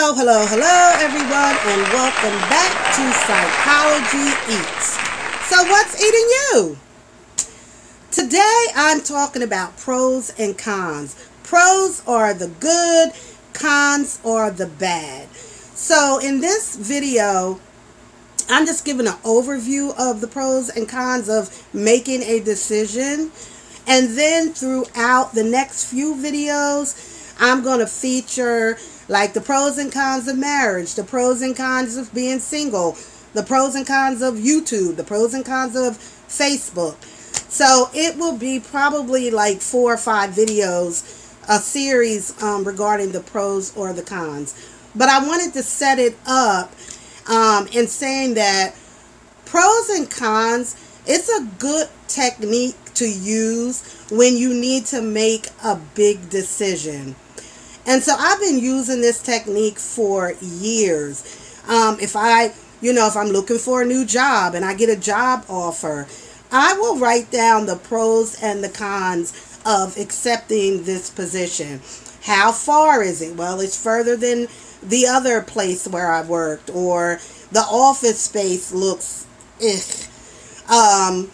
Hello, hello, hello, everyone, and welcome back to Psychology Eats. So, what's eating you? Today, I'm talking about pros and cons. Pros are the good, cons are the bad. So, in this video, I'm just giving an overview of the pros and cons of making a decision. And then throughout the next few videos, I'm going to feature like the pros and cons of marriage, the pros and cons of being single, the pros and cons of YouTube, the pros and cons of Facebook. So it will be probably like four or five videos, a series um, regarding the pros or the cons. But I wanted to set it up um, in saying that pros and cons, it's a good technique to use when you need to make a big decision. And so I've been using this technique for years. Um, if I, you know, if I'm looking for a new job and I get a job offer, I will write down the pros and the cons of accepting this position. How far is it? Well, it's further than the other place where I worked, or the office space looks, ugh, um,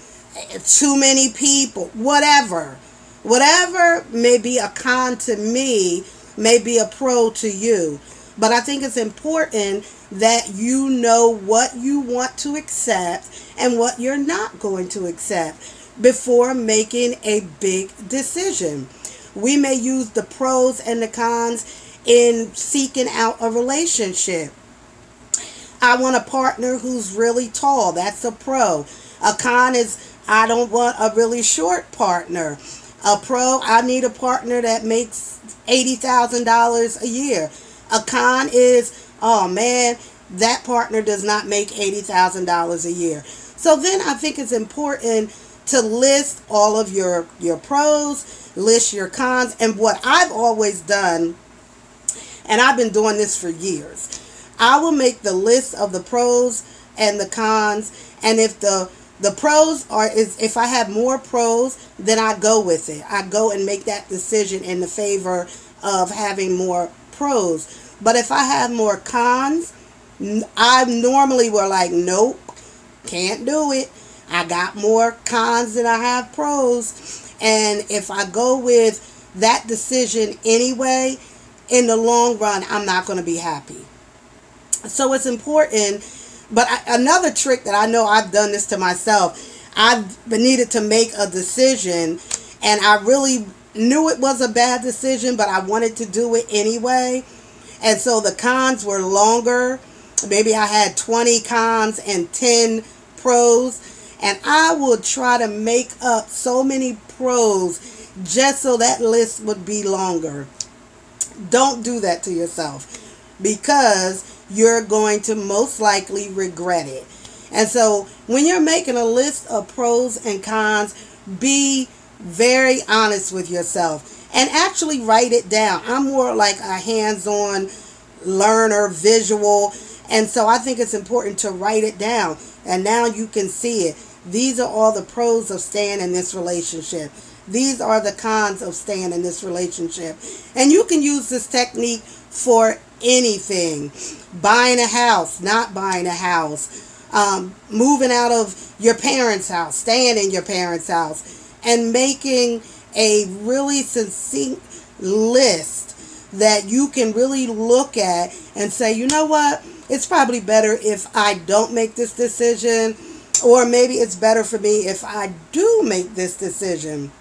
too many people, whatever. Whatever may be a con to me may be a pro to you. But I think it's important that you know what you want to accept and what you're not going to accept before making a big decision. We may use the pros and the cons in seeking out a relationship. I want a partner who's really tall. That's a pro. A con is I don't want a really short partner. A pro, I need a partner that makes $80,000 a year. A con is, oh man, that partner does not make $80,000 a year. So then I think it's important to list all of your, your pros, list your cons, and what I've always done, and I've been doing this for years, I will make the list of the pros and the cons, and if the the pros are is if I have more pros, then I go with it. I go and make that decision in the favor of having more pros. But if I have more cons, I normally were like, nope, can't do it. I got more cons than I have pros. And if I go with that decision anyway, in the long run, I'm not going to be happy. So it's important but I, another trick that I know I've done this to myself, I've needed to make a decision and I really knew it was a bad decision, but I wanted to do it anyway. And so the cons were longer. Maybe I had 20 cons and 10 pros. And I would try to make up so many pros just so that list would be longer. Don't do that to yourself because you're going to most likely regret it. And so when you're making a list of pros and cons, be very honest with yourself and actually write it down. I'm more like a hands on learner, visual. And so I think it's important to write it down. And now you can see it. These are all the pros of staying in this relationship. These are the cons of staying in this relationship. And you can use this technique for anything. Buying a house, not buying a house, um, moving out of your parents' house, staying in your parents' house, and making a really succinct list that you can really look at and say, you know what, it's probably better if I don't make this decision, or maybe it's better for me if I do make this decision.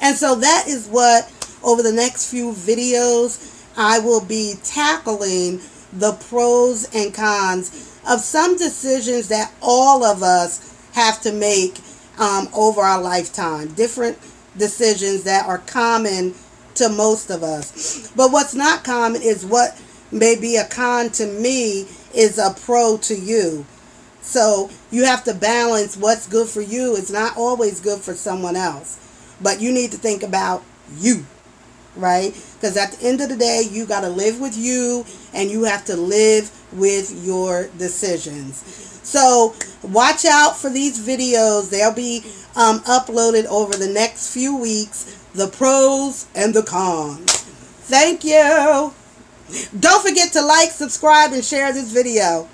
And so that is what over the next few videos I will be tackling the pros and cons of some decisions that all of us have to make um, over our lifetime. Different decisions that are common to most of us. But what's not common is what may be a con to me is a pro to you. So you have to balance what's good for you. It's not always good for someone else. But you need to think about you right? Because at the end of the day, you got to live with you and you have to live with your decisions. So watch out for these videos. They'll be um, uploaded over the next few weeks. The pros and the cons. Thank you. Don't forget to like, subscribe, and share this video.